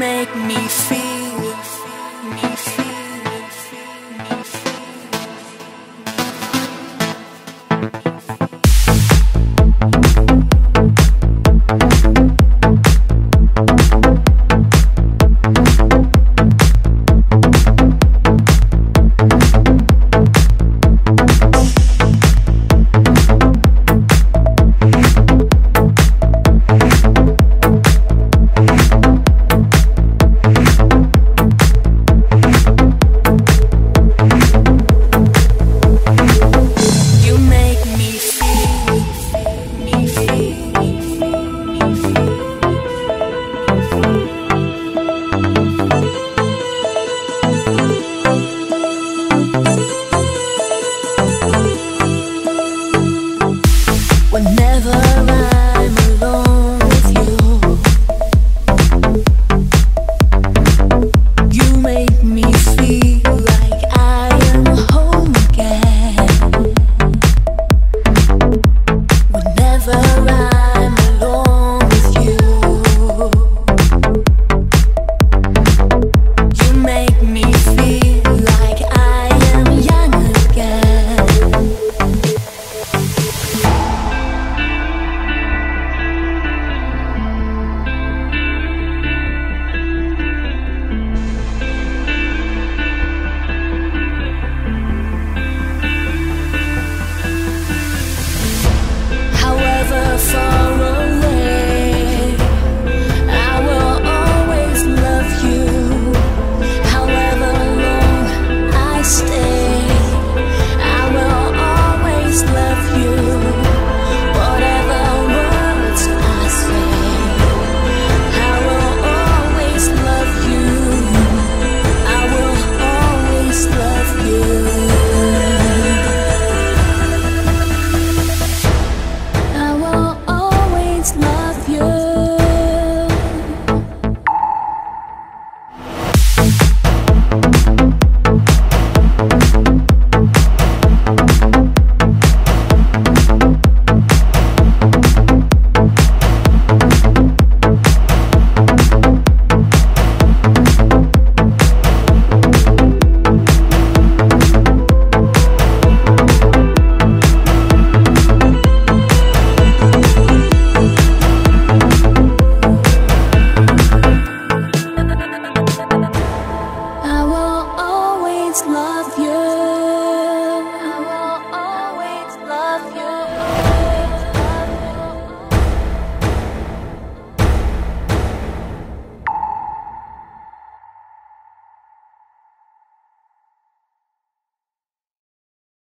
make me feel, me feel, me feel, me feel.